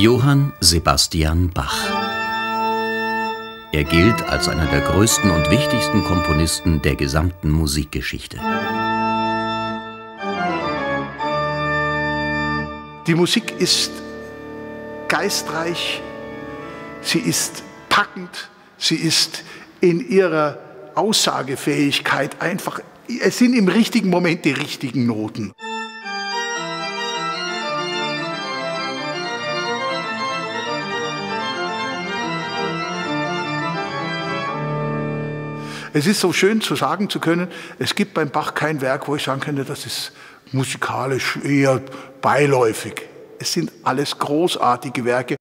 Johann Sebastian Bach. Er gilt als einer der größten und wichtigsten Komponisten der gesamten Musikgeschichte. Die Musik ist geistreich, sie ist packend, sie ist in ihrer Aussagefähigkeit einfach, es sind im richtigen Moment die richtigen Noten. Es ist so schön zu sagen zu können, es gibt beim Bach kein Werk, wo ich sagen könnte, das ist musikalisch eher beiläufig. Es sind alles großartige Werke